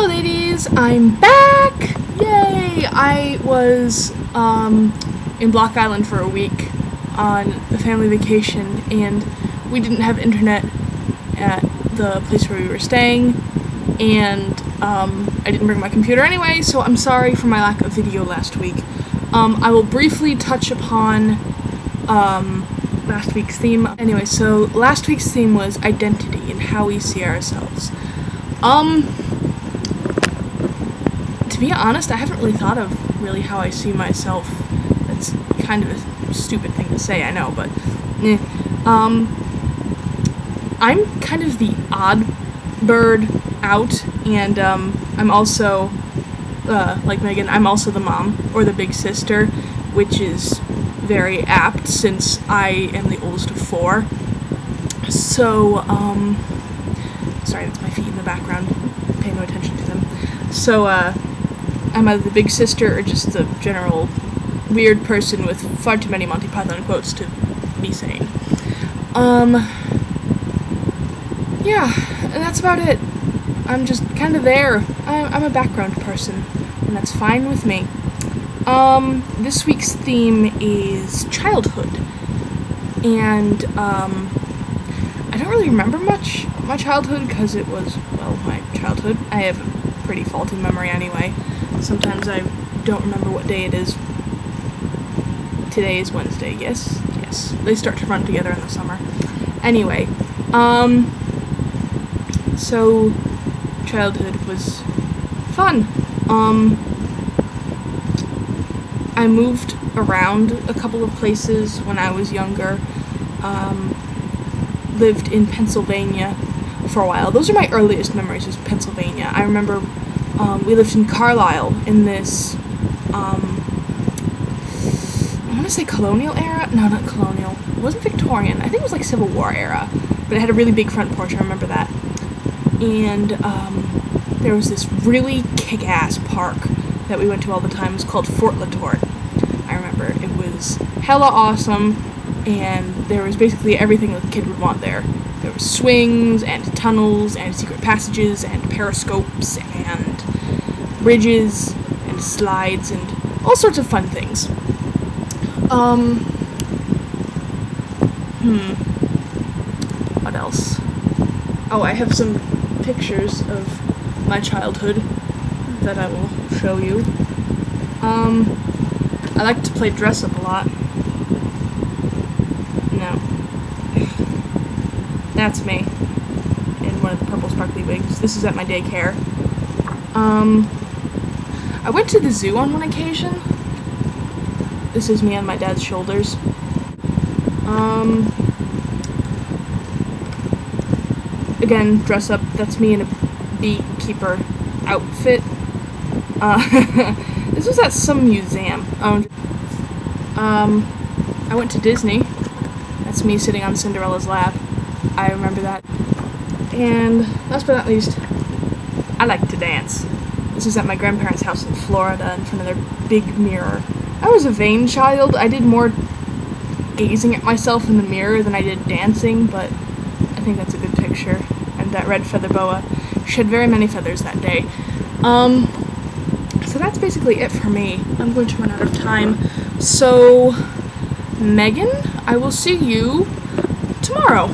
Hello ladies, I'm back! Yay! I was um, in Block Island for a week on a family vacation and we didn't have internet at the place where we were staying and um, I didn't bring my computer anyway, so I'm sorry for my lack of video last week. Um, I will briefly touch upon um, last week's theme. Anyway, so last week's theme was identity and how we see ourselves. Um, to be honest, I haven't really thought of really how I see myself. That's kind of a stupid thing to say, I know, but eh. um, I'm kind of the odd bird out, and um, I'm also uh, like Megan. I'm also the mom or the big sister, which is very apt since I am the oldest of four. So, um, sorry, that's my feet in the background. Pay no attention to them. So, uh, I'm either the big sister or just the general weird person with far too many Monty Python quotes to be sane. Um, yeah, and that's about it. I'm just kind of there. I'm, I'm a background person, and that's fine with me. Um, this week's theme is childhood, and um, I don't really remember much of my childhood because it was well my childhood. I have a pretty faulty memory anyway. Sometimes I don't remember what day it is. Today is Wednesday. Yes, yes. They start to run together in the summer. Anyway, um, so childhood was fun. Um, I moved around a couple of places when I was younger. Um, lived in Pennsylvania for a while. Those are my earliest memories of Pennsylvania. I remember um, we lived in Carlisle in this, um, I want to say colonial era? No, not colonial. It wasn't Victorian. I think it was like Civil War era. But it had a really big front porch. I remember that. And um, there was this really kick-ass park that we went to all the time. It was called Fort Letort. I remember it was hella awesome, and there was basically everything a kid would want there. There were swings and tunnels and secret passages and periscopes and bridges and slides and all sorts of fun things. Um. Hmm. What else? Oh, I have some pictures of my childhood that I will show you. Um, I like to play dress up a lot. No. That's me. In one of the purple sparkly wigs. This is at my daycare. Um, I went to the zoo on one occasion. This is me on my dad's shoulders. Um, again, dress up. That's me in a beekeeper outfit. Uh, this was at some museum. Um, um, I went to Disney. That's me sitting on Cinderella's lap. I remember that. And last but not least, I like to dance. This is at my grandparents' house in Florida in front of their big mirror. I was a vain child. I did more gazing at myself in the mirror than I did dancing, but I think that's a good picture. And that red feather boa shed very many feathers that day. Um, so that's basically it for me. I'm going to run out of time. So, Megan, I will see you tomorrow.